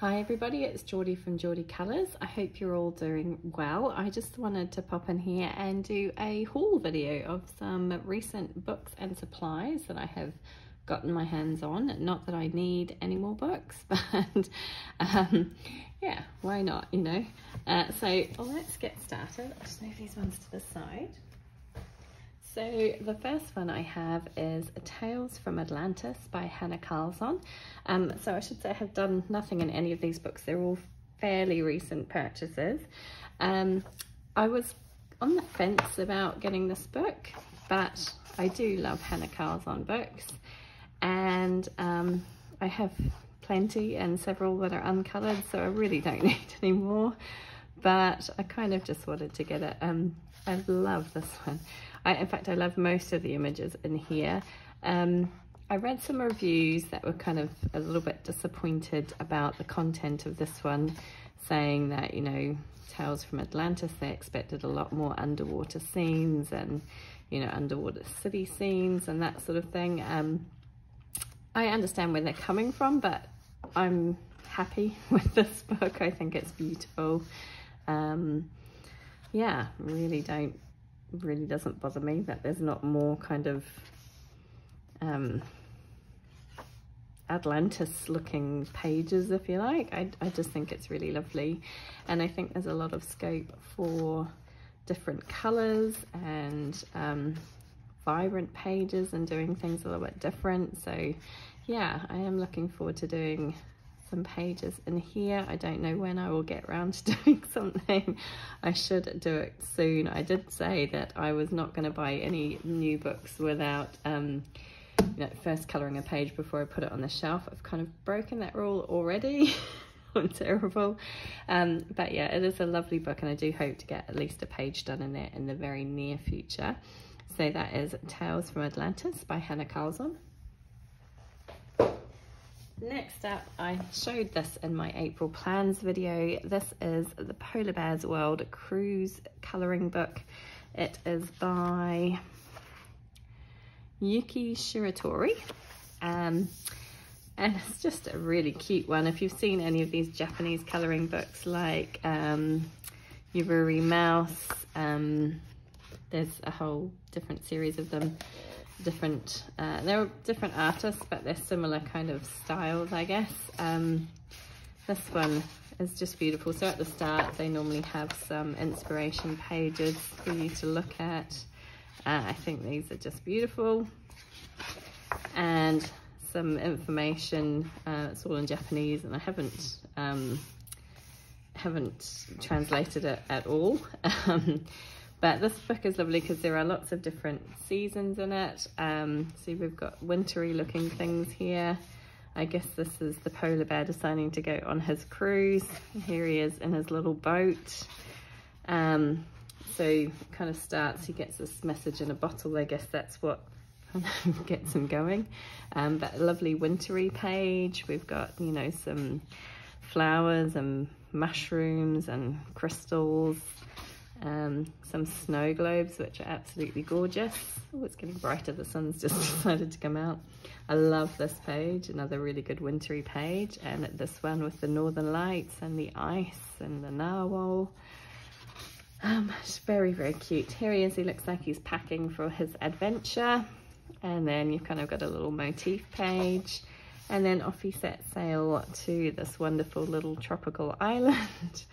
Hi everybody, it's Jordy from Jordy Colours. I hope you're all doing well. I just wanted to pop in here and do a haul video of some recent books and supplies that I have gotten my hands on. Not that I need any more books, but um, yeah, why not, you know? Uh, so let's get started. I'll just move these ones to the side. So the first one I have is Tales from Atlantis by Hannah Karlzon. Um, so I should say I have done nothing in any of these books. They're all fairly recent purchases. Um, I was on the fence about getting this book, but I do love Hannah Karlzon books. And um, I have plenty and several that are uncolored, so I really don't need any more. But I kind of just wanted to get it. Um, I love this one. I, in fact, I love most of the images in here. Um, I read some reviews that were kind of a little bit disappointed about the content of this one, saying that, you know, Tales from Atlantis, they expected a lot more underwater scenes and, you know, underwater city scenes and that sort of thing. Um, I understand where they're coming from, but I'm happy with this book. I think it's beautiful. Um, yeah, really don't really doesn't bother me that there's not more kind of um, Atlantis looking pages, if you like. I, I just think it's really lovely. And I think there's a lot of scope for different colors and um, vibrant pages and doing things a little bit different. So yeah, I am looking forward to doing some pages in here. I don't know when I will get around to doing something. I should do it soon. I did say that I was not going to buy any new books without um, you know, first colouring a page before I put it on the shelf. I've kind of broken that rule already. I'm terrible. Um, but yeah, it is a lovely book and I do hope to get at least a page done in it in the very near future. So that is Tales from Atlantis by Hannah Karlzon. Next up, I showed this in my April plans video. This is the Polar Bears World Cruise colouring book. It is by Yuki Shiratori. Um, and it's just a really cute one. If you've seen any of these Japanese colouring books like um, Yururi Mouse, um, there's a whole different series of them different, uh, they're different artists, but they're similar kind of styles, I guess. Um, this one is just beautiful. So at the start, they normally have some inspiration pages for you to look at. Uh, I think these are just beautiful. And some information, uh, it's all in Japanese and I haven't um, haven't translated it at all. But this book is lovely because there are lots of different seasons in it. Um, see, we've got wintry looking things here. I guess this is the polar bear deciding to go on his cruise. Here he is in his little boat. Um, so kind of starts, he gets this message in a bottle. I guess that's what gets him going. Um, but a lovely wintry page. We've got, you know, some flowers and mushrooms and crystals um, some snow globes, which are absolutely gorgeous. Oh, it's getting brighter. The sun's just decided to come out. I love this page, another really good wintry page. And this one with the northern lights and the ice and the narwhal. Um, it's very, very cute. Here he is. He looks like he's packing for his adventure. And then you've kind of got a little motif page. And then off he sets sail to this wonderful little tropical island.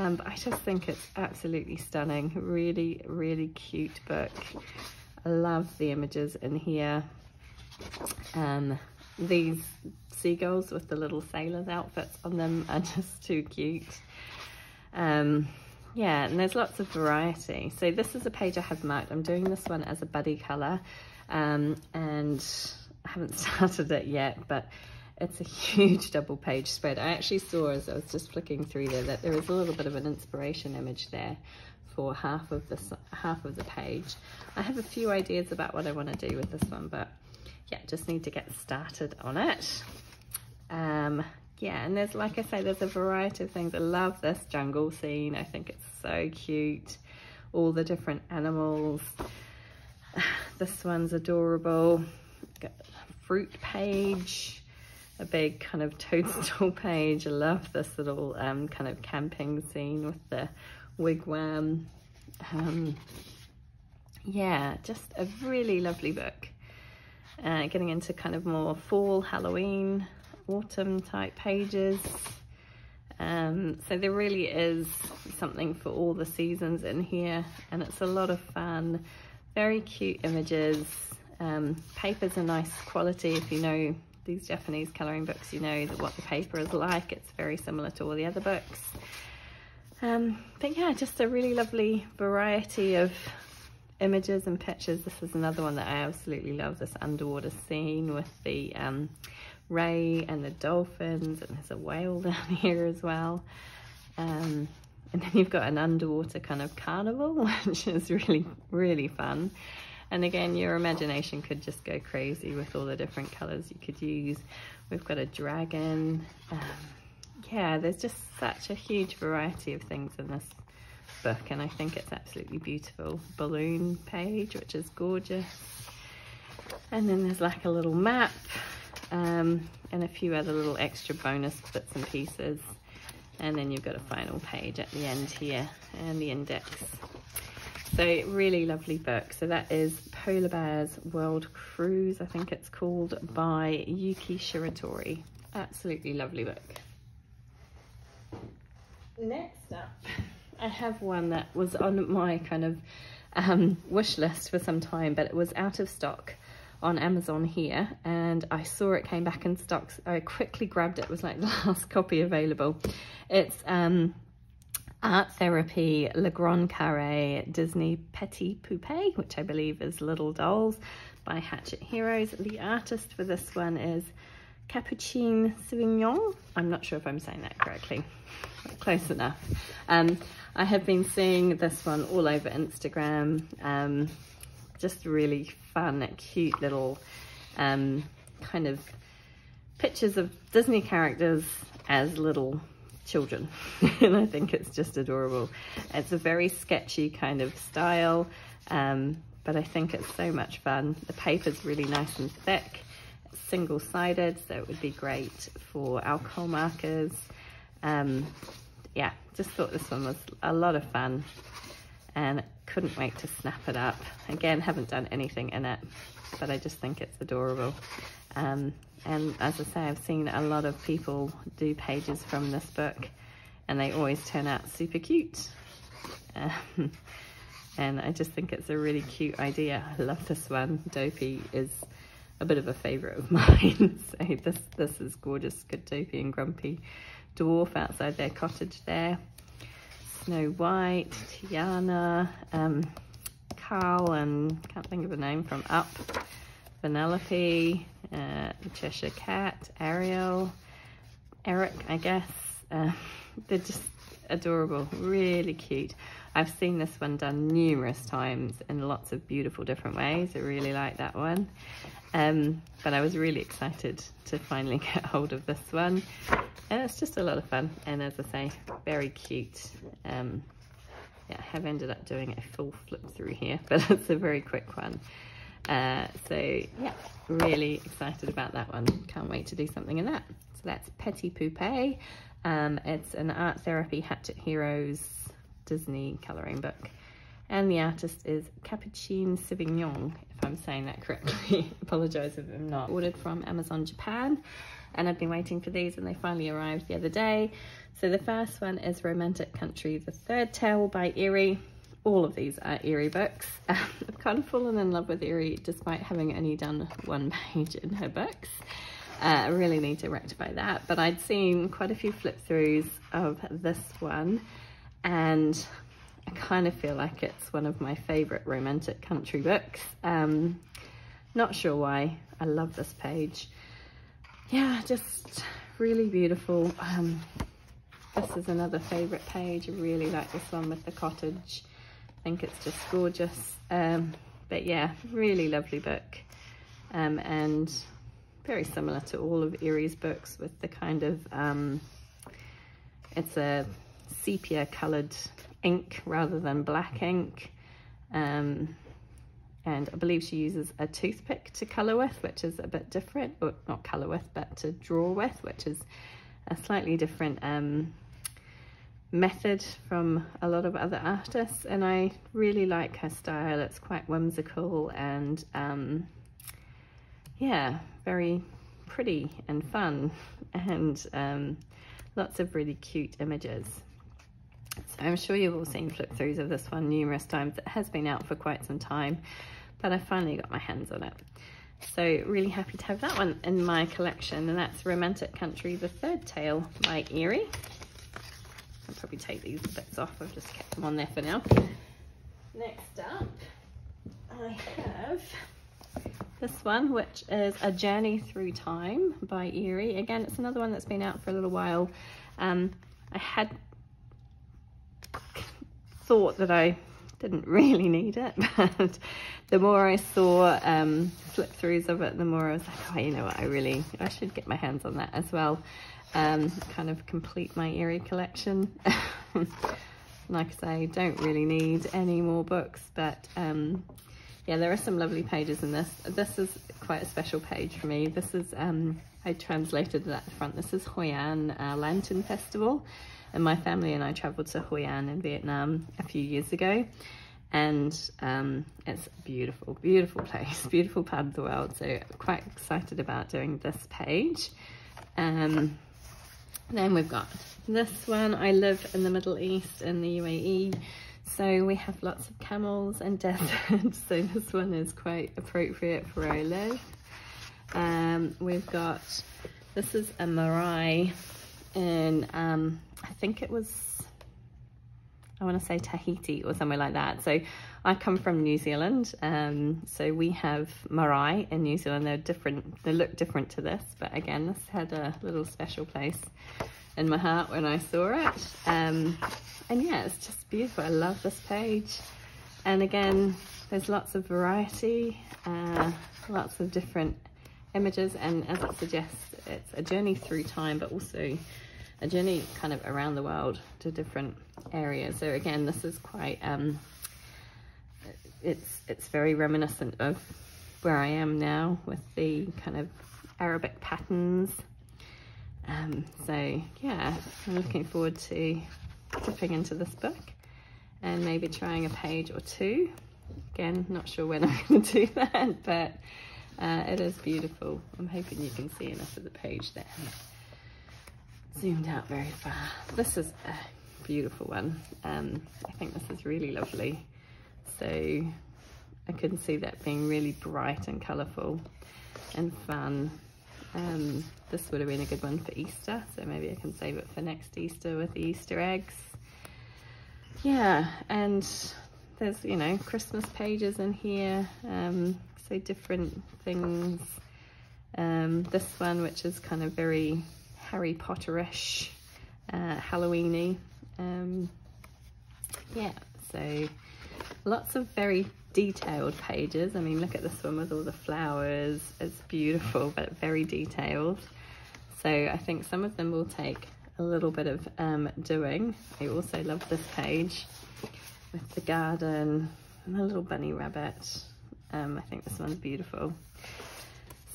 Um, but I just think it's absolutely stunning. Really, really cute book. I love the images in here. Um, these seagulls with the little sailors outfits on them are just too cute. Um, yeah, and there's lots of variety. So this is a page I have marked. I'm doing this one as a buddy colour um, and I haven't started it yet, but it's a huge double page spread. I actually saw as I was just flicking through there that there is a little bit of an inspiration image there for half of this half of the page. I have a few ideas about what I want to do with this one, but yeah, just need to get started on it. Um, yeah, and there's, like I say, there's a variety of things. I love this jungle scene. I think it's so cute. All the different animals. This one's adorable. Got fruit page a big kind of toadstool page. I love this little um, kind of camping scene with the wigwam. Um, yeah, just a really lovely book. Uh, getting into kind of more fall, Halloween, autumn type pages. Um, so there really is something for all the seasons in here and it's a lot of fun. Very cute images. Um, paper's a nice quality if you know these Japanese colouring books, you know that what the paper is like. It's very similar to all the other books. Um, but yeah, just a really lovely variety of images and pictures. This is another one that I absolutely love, this underwater scene with the um, ray and the dolphins, and there's a whale down here as well. Um, and then you've got an underwater kind of carnival, which is really, really fun. And again, your imagination could just go crazy with all the different colors you could use. We've got a dragon. Um, yeah, there's just such a huge variety of things in this book and I think it's absolutely beautiful. Balloon page, which is gorgeous. And then there's like a little map um, and a few other little extra bonus bits and pieces. And then you've got a final page at the end here and the index. So really lovely book. So that is Polar Bears World Cruise, I think it's called, by Yuki Shiratori. Absolutely lovely book. Next up, I have one that was on my kind of um, wish list for some time, but it was out of stock on Amazon here and I saw it came back in stocks. I quickly grabbed it. It was like the last copy available. It's um, Art Therapy Le Grand Carré Disney Petit Poupée, which I believe is Little Dolls by Hachette Heroes. The artist for this one is Capucine Sauvignon. I'm not sure if I'm saying that correctly. Close enough. Um, I have been seeing this one all over Instagram. Um, just really fun, cute little um, kind of pictures of Disney characters as little children and I think it's just adorable. It's a very sketchy kind of style um, but I think it's so much fun. The paper's really nice and thick, single-sided so it would be great for alcohol markers. Um, yeah, just thought this one was a lot of fun and couldn't wait to snap it up. Again, haven't done anything in it, but I just think it's adorable. Um, and as I say, I've seen a lot of people do pages from this book and they always turn out super cute. Um, and I just think it's a really cute idea. I love this one. Dopey is a bit of a favourite of mine. so this, this is gorgeous. Good Dopey and Grumpy Dwarf outside their cottage there. Snow White, Tiana, um, Carl and can't think of the name from Up, Vanellope, uh, the Cheshire Cat, Ariel, Eric, I guess. Uh, they're just adorable, really cute. I've seen this one done numerous times in lots of beautiful different ways. I really like that one. Um, but I was really excited to finally get hold of this one. And it's just a lot of fun. And as I say, very cute. Um, yeah, I have ended up doing a full flip through here, but it's a very quick one. Uh, so yeah, really excited about that one. Can't wait to do something in that. So that's Petty Poupée. Um, it's an art therapy Hachette Heroes Disney colouring book. And the artist is Capucine Sauvignon, if I'm saying that correctly. Apologise if I'm not. Ordered from Amazon Japan and I've been waiting for these and they finally arrived the other day. So the first one is Romantic Country, The Third Tale by Eriy all of these are Eriy books. I've kind of fallen in love with Eriy despite having only done one page in her books. Uh, I really need to rectify that, but I'd seen quite a few flip throughs of this one and I kind of feel like it's one of my favorite romantic country books. Um, not sure why. I love this page. Yeah, just really beautiful. Um, this is another favorite page. I really like this one with the cottage. I think it's just gorgeous. Um, but yeah, really lovely book. Um, and very similar to all of Eriy's books with the kind of, um, it's a sepia coloured ink rather than black ink. Um, and I believe she uses a toothpick to colour with, which is a bit different, or not colour with, but to draw with, which is a slightly different um, method from a lot of other artists. And I really like her style. It's quite whimsical and um, yeah, very pretty and fun and um, lots of really cute images. So I'm sure you've all seen flip throughs of this one numerous times. It has been out for quite some time, but I finally got my hands on it. So really happy to have that one in my collection, and that's Romantic Country, the third tale by Eriy. I'll probably take these bits off, I've just kept them on there for now. Next up, I have this one, which is A Journey Through Time by Eriy. Again, it's another one that's been out for a little while. Um, I had thought that I didn't really need it, but the more I saw um, flip throughs of it, the more I was like, oh, you know what, I really, I should get my hands on that as well. Um, kind of complete my Eriy collection. like I say, don't really need any more books, but um, yeah, there are some lovely pages in this. This is quite a special page for me. This is, um, I translated it at the front. This is Hoi An uh, Lantern Festival. And my family and I traveled to Hoi An in Vietnam a few years ago. And um, it's a beautiful, beautiful place, beautiful part of the world. So quite excited about doing this page. Um, then we've got this one. I live in the Middle East in the UAE. So we have lots of camels and desert. so this one is quite appropriate for where I live. Um, we've got, this is a marae in, um, I think it was, I want to say Tahiti or somewhere like that. So I come from New Zealand. Um, so we have marae in New Zealand. They're different, they look different to this, but again, this had a little special place in my heart when I saw it. Um, and yeah, it's just beautiful. I love this page. And again, there's lots of variety, uh, lots of different images. And as it suggests, it's a journey through time, but also a journey kind of around the world to different areas. So again, this is quite, um, it's, it's very reminiscent of where I am now with the kind of Arabic patterns. Um, so yeah, I'm looking forward to dipping into this book and maybe trying a page or two. Again, not sure when I'm going to do that, but uh, it is beautiful. I'm hoping you can see enough of the page there. Zoomed out very far. This is a beautiful one. Um, I think this is really lovely. So I couldn't see that being really bright and colourful and fun. Um, this would have been a good one for Easter, so maybe I can save it for next Easter with the Easter eggs. Yeah, and there's, you know, Christmas pages in here, um, so different things. Um, this one, which is kind of very Harry Potterish, uh, Halloweeny. Um, yeah, so lots of very detailed pages. I mean, look at this one with all the flowers. It's beautiful, but very detailed. So I think some of them will take a little bit of um, doing. I also love this page with the garden and the little bunny rabbit. Um, I think this one's beautiful.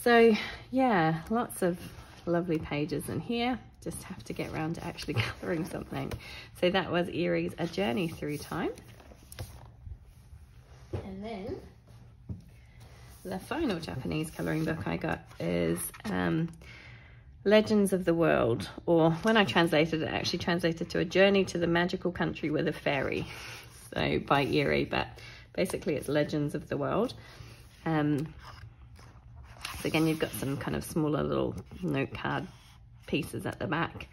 So yeah, lots of lovely pages in here. Just have to get around to actually colouring something. So that was Eriy's A Journey Through Time. And then the final Japanese colouring book I got is um, Legends of the World, or when I translated it, actually translated to A Journey to the Magical Country with a Fairy, so by Eriy, but basically it's Legends of the World. Um, so again, you've got some kind of smaller little note card pieces at the back,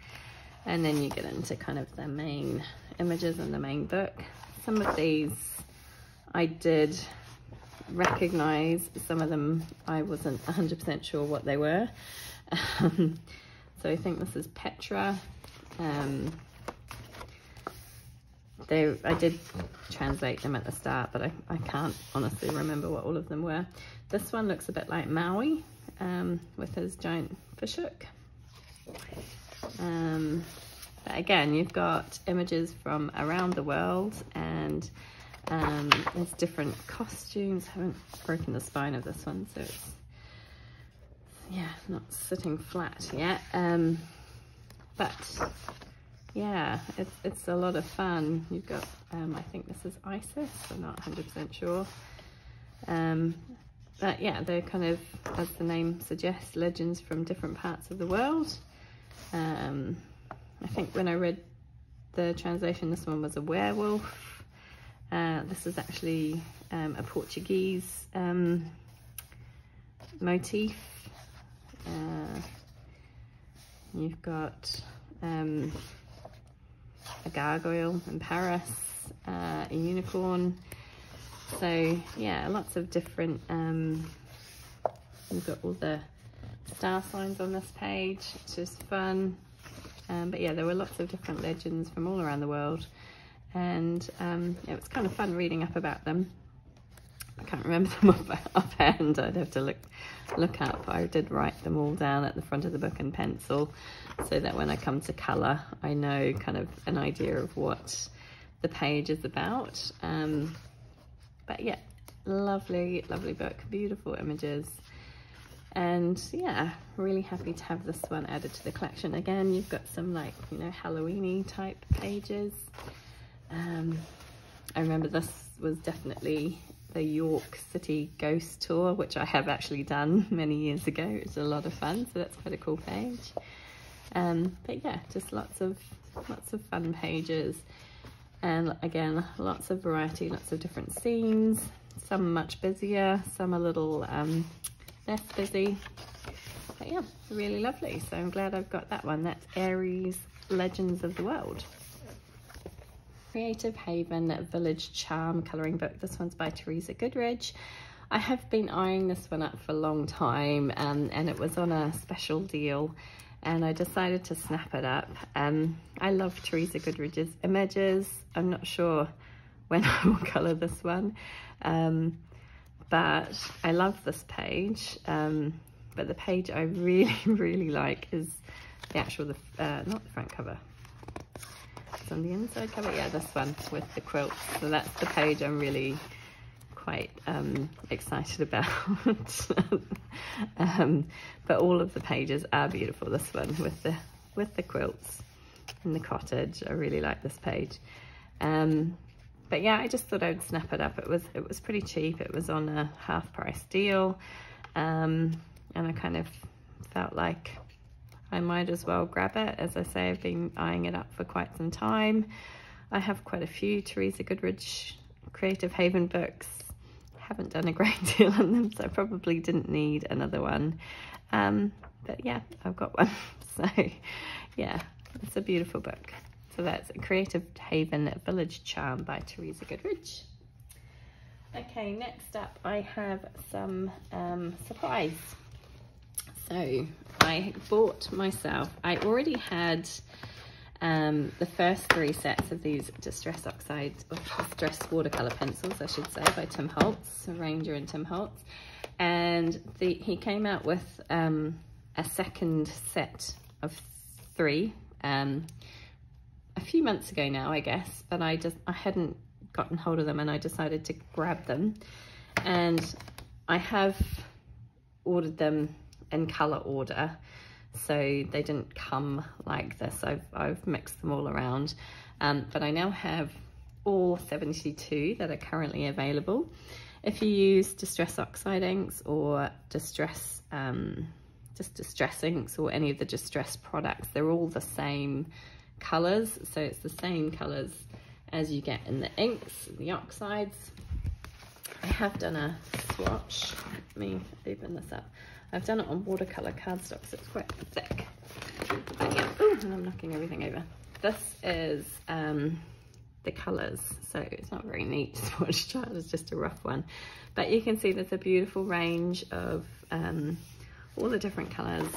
and then you get into kind of the main images in the main book. Some of these I did recognize. Some of them I wasn't 100% sure what they were. Um, so I think this is Petra. Um, they I did translate them at the start but I, I can't honestly remember what all of them were this one looks a bit like Maui um, with his giant fish hook um, but again you've got images from around the world and Um, there's different costumes. I haven't broken the spine of this one, so it's, yeah, not sitting flat yet. Um, but yeah, it's, it's a lot of fun. You've got, um, I think this is Isis, I'm not 100% sure. Um, yeah, they're kind of, as the name suggests, legends from different parts of the world. Um, I think when I read the translation, this one was a werewolf. Uh, this is actually um, a Portuguese um, motif. Uh, you've got um, a gargoyle in Paris, uh, a unicorn. So yeah, lots of different, um, we've got all the star signs on this page, which is fun. Um, but yeah, there were lots of different legends from all around the world. And um, it was kind of fun reading up about them. I can't remember them off, offhand. I'd have to look look up. I did write them all down at the front of the book in pencil so that when I come to colour, I know kind of an idea of what the page is about. Um, but yeah, lovely, lovely book, beautiful images. And yeah, really happy to have this one added to the collection. Again, you've got some like, you know, Halloweeny type pages. Um, I remember this was definitely the York City Ghost Tour, which I have actually done many years ago. It was a lot of fun, so that's quite a cool page. Um, but yeah, just lots of lots of fun pages. And again, lots of variety, lots of different scenes. Some much busier, some a little um, less busy. But yeah, really lovely. So I'm glad I've got that one. That's Eriy's Legends of the World. Creative Haven Village Charm colouring book. This one's by Teresa Goodridge. I have been eyeing this one up for a long time um, and it was on a special deal and I decided to snap it up. Um, I love Teresa Goodridge's images. I'm not sure when I will colour this one, um, but I love this page. Um, but the page I really, really like is the actual, uh, not the front cover, it's on the inside cover. Yeah, this one with the quilt. So that's the page I'm really quite um, excited about. um, but all of the pages are beautiful. This one with the with the quilts in the cottage. I really like this page. Um, but yeah, I just thought I'd snap it up. It was it was pretty cheap. It was on a half price deal, um, and I kind of felt like I might as well grab it. As I say, I've been eyeing it up for quite some time. I have quite a few Teresa Goodridge Creative Haven books. Haven't done a great deal on them, so I probably didn't need another one. Um, but yeah, I've got one. So yeah, it's a beautiful book. So that's Creative Haven Village Charm by Teresa Goodridge. Okay, next up I have some um, supplies. So I bought myself, I already had um, the first three sets of these Distress Oxide, Distress Watercolour Pencils, I should say, by Tim Holtz, Ranger and Tim Holtz. And the, he came out with um, a second set of three um, a few months ago now, I guess, but I just, I hadn't gotten hold of them and I decided to grab them. And I have ordered them in colour order. So they didn't come like this. I've, I've mixed them all around. Um, but I now have all 72 that are currently available. If you use Distress Oxide inks or Distress, um, just Distress inks or any of the Distress products, they're all the same colours. So it's the same colours as you get in the inks, the oxides. I have done a swatch. Let me open this up. I've done it on watercolour cardstock, so it's quite thick. But yeah, ooh, and I'm knocking everything over. This is um, the colours, so it's not very neat swatch chart, it's just a rough one. But you can see there's a beautiful range of um, all the different colours.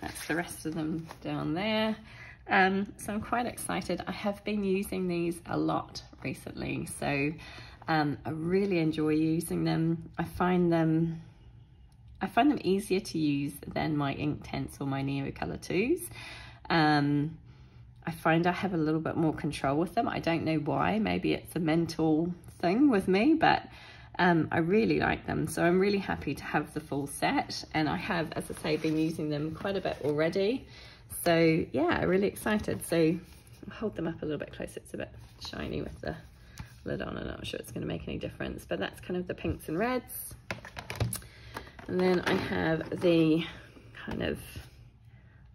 That's the rest of them down there. Um, so I'm quite excited. I have been using these a lot recently, so um, I really enjoy using them. I find them I find them easier to use than my ink Inktense or my Neocolor 2s. Um, I find I have a little bit more control with them. I don't know why. Maybe it's a mental thing with me, but um, I really like them. So I'm really happy to have the full set. And I have, as I say, been using them quite a bit already. So yeah, really excited. So I'll hold them up a little bit closer. It's a bit shiny with the lid on. I'm not sure it's going to make any difference, but that's kind of the pinks and reds. And then I have the kind of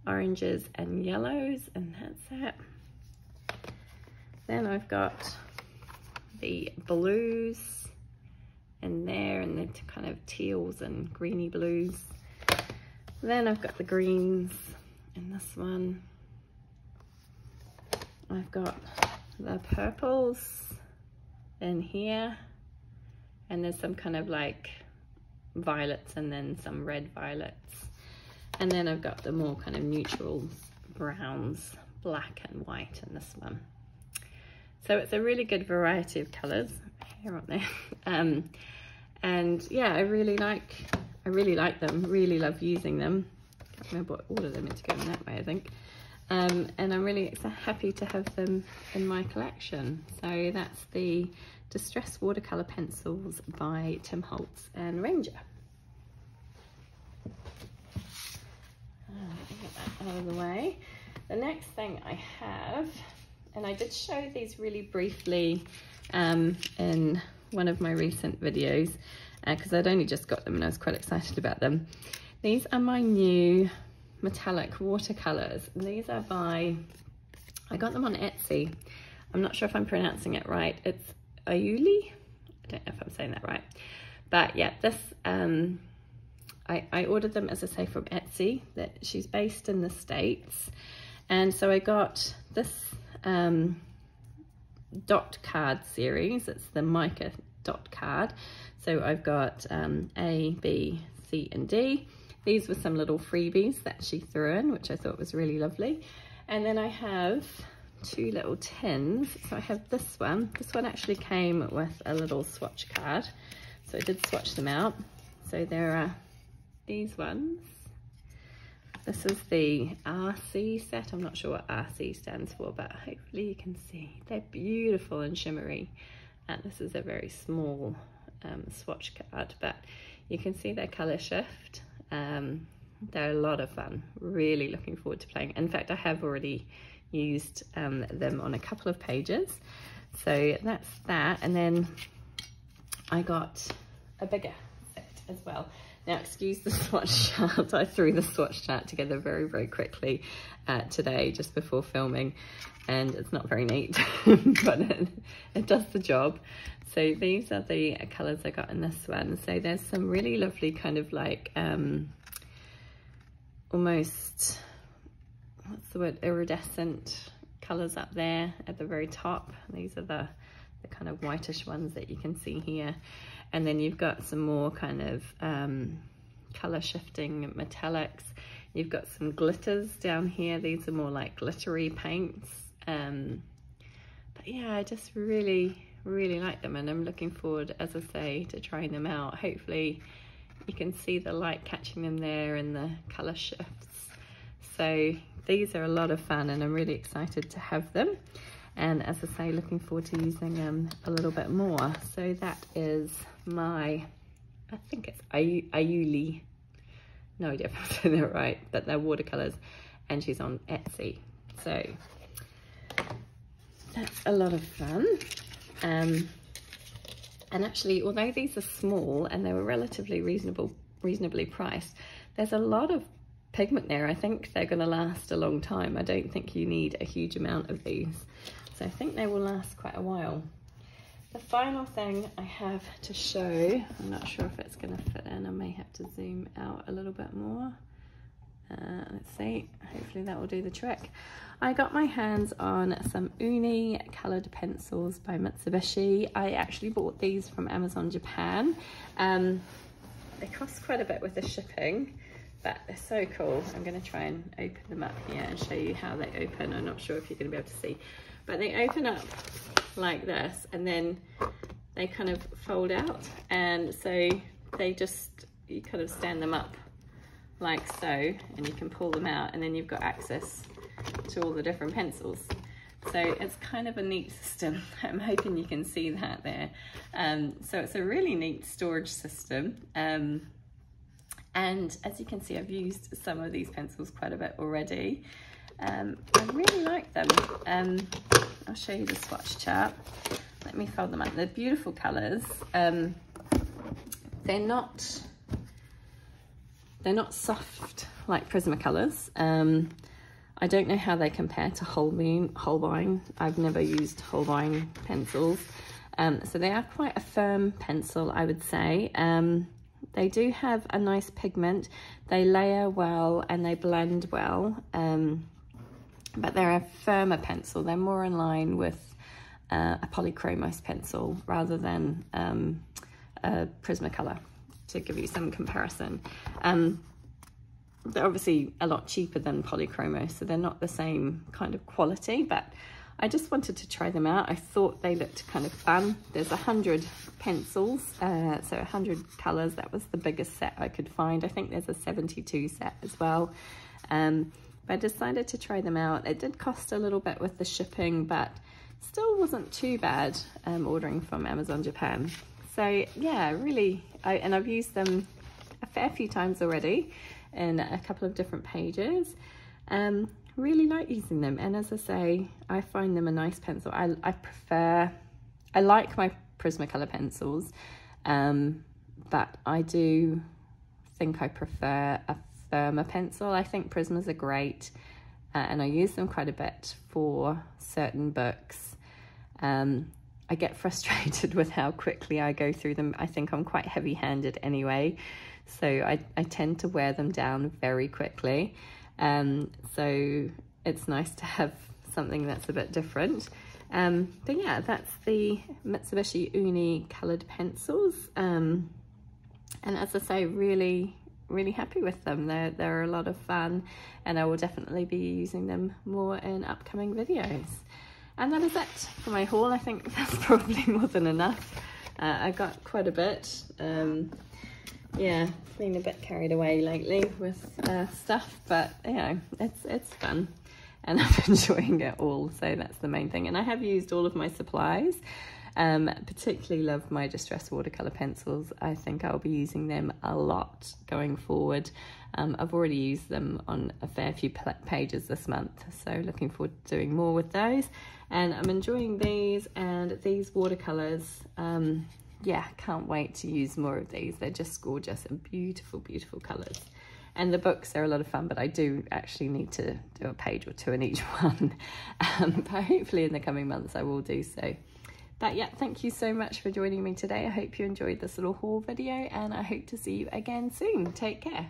oranges and yellows, and that's it. Then I've got the blues in there and the kind of teals and greeny blues. Then I've got the greens in this one. I've got the purples in here and there's some kind of like violets and then some red violets. And then I've got the more kind of neutral browns black and white in this one. So it's a really good variety of colors here aren't they? Um, and yeah I really like I really like them really love using them. I what order they're to go in that way I think um, and I'm really happy to have them in my collection so that's the Distress Watercolour Pencils by Tim Holtz and Ranger. get that out of the way. The next thing I have, and I did show these really briefly um, in one of my recent videos because uh, I'd only just got them and I was quite excited about them. These are my new metallic watercolors. These are by, I got them on Etsy. I'm not sure if I'm pronouncing it right. It's Ayuli. I don't know if I'm saying that right. But yeah, this, um, I, I ordered them, as I say, from Etsy. That She's based in the States. And so I got this um, dot card series. It's the mica dot card. So I've got um, A, B, C, and D. These were some little freebies that she threw in, which I thought was really lovely. And then I have two little tins. So I have this one. This one actually came with a little swatch card. So I did swatch them out. So there are these ones. This is the RC set. I'm not sure what RC stands for, but hopefully you can see. They're beautiful and shimmery. And this is a very small um, swatch card, but you can see their color shift. Um, they're a lot of fun. Really looking forward to playing. In fact, I have already used um, them on a couple of pages. So that's that. And then I got a bigger set as well. Now, excuse the swatch chart. I threw the swatch chart together very, very quickly uh, today, just before filming, and it's not very neat, but it, it, does the job. So these are the colours I got in this one. So there's some really lovely kind of like um, almost what's the word, iridescent colours up there at the very top. These are the, the kind of whitish ones that you can see here. And then you've got some more kind of um, colour shifting metallics. You've got some glitters down here. These are more like glittery paints. Um, but yeah, I just really, really like them. And I'm looking forward, as I say, to trying them out. Hopefully you can see the light catching them there and the colour shifts. So these are a lot of fun and I'm really excited to have them. And as I say, looking forward to using them a little bit more. So that is my, I think it's Ayuli. No idea if I'm saying that right, but they're watercolors and she's on Etsy. So that's a lot of fun. Um, and actually, although these are small and they were relatively reasonable, reasonably priced, there's a lot of pigment there. I think they're going to last a long time. I don't think you need a huge amount of these. So I think they will last quite a while. The final thing I have to show, I'm not sure if it's going to fit in. I may have to zoom out a little bit more. Uh, let's see, hopefully that will do the trick. I got my hands on some Uni coloured pencils by Mitsubishi. I actually bought these from Amazon Japan. Um, they cost quite a bit with the shipping, but they're so cool. I'm going to try and open them up here and show you how they open. I'm not sure if you're going to be able to see, but they open up like this and then they kind of fold out. And so they just, you kind of stand them up like so, and you can pull them out and then you've got access to all the different pencils. So it's kind of a neat system. I'm hoping you can see that there. Um, so it's a really neat storage system. Um, and as you can see, I've used some of these pencils quite a bit already. Um, I really like them. Um, I'll show you the swatch chart. Let me fold them up. They're beautiful colours. Um, they're not they're not soft like Prismacolors. Um, I don't know how they compare to Holbein. Holbein. I've never used Holbein pencils. Um, so they are quite a firm pencil, I would say. Um, they do have a nice pigment. They layer well and they blend well. Um, but they're a firmer pencil. They're more in line with uh, a polychromos pencil rather than um, a Prismacolor to give you some comparison. Um, they're obviously a lot cheaper than polychromos, so they're not the same kind of quality, but I just wanted to try them out. I thought they looked kind of fun. There's a hundred pencils, uh, so a hundred colors. That was the biggest set I could find. I think there's a 72 set as well. Um, but I decided to try them out. It did cost a little bit with the shipping, but still wasn't too bad um, ordering from Amazon Japan. So yeah, really, I, and I've used them a fair few times already in a couple of different pages. Um, really like using them. And as I say, I find them a nice pencil. I, I prefer, I like my Prismacolor pencils, um, but I do think I prefer a firmer pencil. I think Prismas are great uh, and I use them quite a bit for certain books. Um, I get frustrated with how quickly I go through them. I think I'm quite heavy handed anyway, so I, I tend to wear them down very quickly. Um, so it's nice to have something that's a bit different. Um, but yeah, that's the Mitsubishi Uni coloured pencils. Um, and as I say, really, really happy with them. They're, they're a lot of fun and I will definitely be using them more in upcoming videos. And that is it for my haul. I think that's probably more than enough. Uh, I got quite a bit. Um, yeah, been a bit carried away lately with uh, stuff, but you know, it's it's fun and I'm enjoying it all. So that's the main thing. And I have used all of my supplies. Um, particularly love my Distress watercolour pencils. I think I'll be using them a lot going forward. Um, I've already used them on a fair few pages this month, so looking forward to doing more with those. And I'm enjoying these and these watercolours. Um, yeah, can't wait to use more of these. They're just gorgeous and beautiful, beautiful colours. And the books are a lot of fun, but I do actually need to do a page or two in each one. Um, but hopefully in the coming months I will do so. But yeah, thank you so much for joining me today. I hope you enjoyed this little haul video and I hope to see you again soon. Take care.